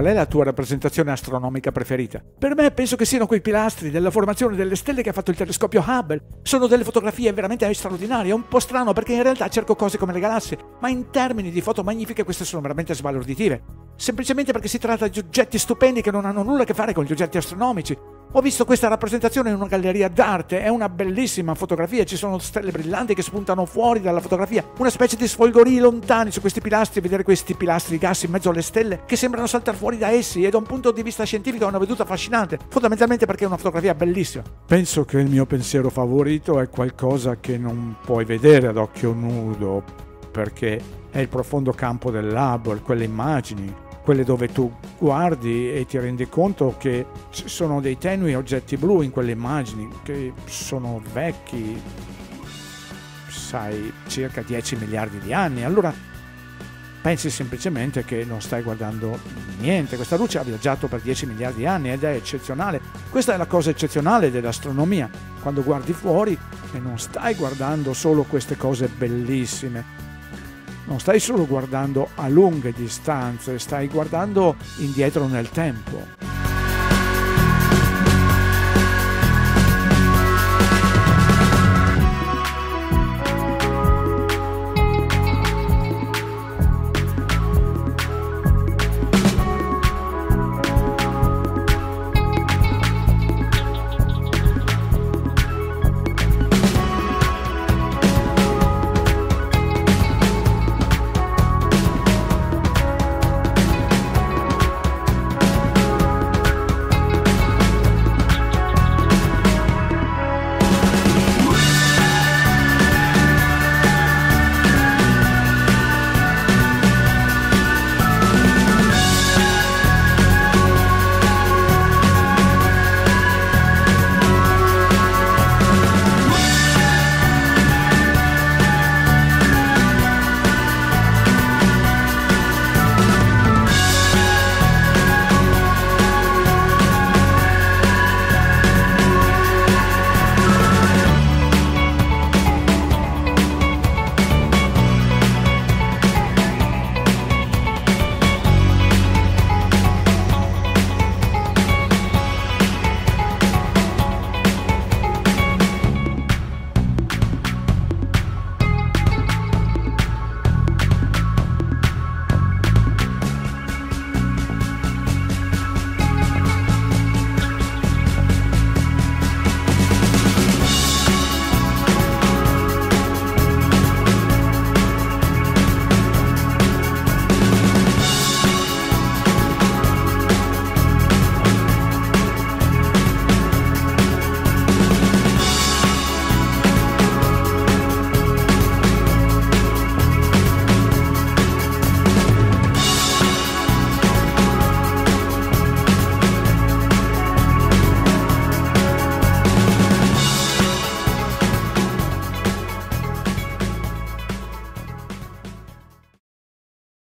qual è la tua rappresentazione astronomica preferita? Per me penso che siano quei pilastri della formazione delle stelle che ha fatto il telescopio Hubble. Sono delle fotografie veramente straordinarie. È un po' strano perché in realtà cerco cose come le galassie, ma in termini di foto magnifiche queste sono veramente sbalorditive. Semplicemente perché si tratta di oggetti stupendi che non hanno nulla a che fare con gli oggetti astronomici. Ho visto questa rappresentazione in una galleria d'arte, è una bellissima fotografia, ci sono stelle brillanti che spuntano fuori dalla fotografia, una specie di sfolgorii lontani su questi pilastri, vedere questi pilastri di gas in mezzo alle stelle che sembrano saltare fuori da essi e da un punto di vista scientifico è una veduta affascinante, fondamentalmente perché è una fotografia bellissima. Penso che il mio pensiero favorito è qualcosa che non puoi vedere ad occhio nudo, perché è il profondo campo del Hubble, quelle immagini, quelle dove tu guardi e ti rendi conto che ci sono dei tenui oggetti blu in quelle immagini che sono vecchi, sai, circa 10 miliardi di anni. Allora pensi semplicemente che non stai guardando niente. Questa luce ha viaggiato per 10 miliardi di anni ed è eccezionale. Questa è la cosa eccezionale dell'astronomia. Quando guardi fuori e non stai guardando solo queste cose bellissime, non stai solo guardando a lunghe distanze, stai guardando indietro nel tempo.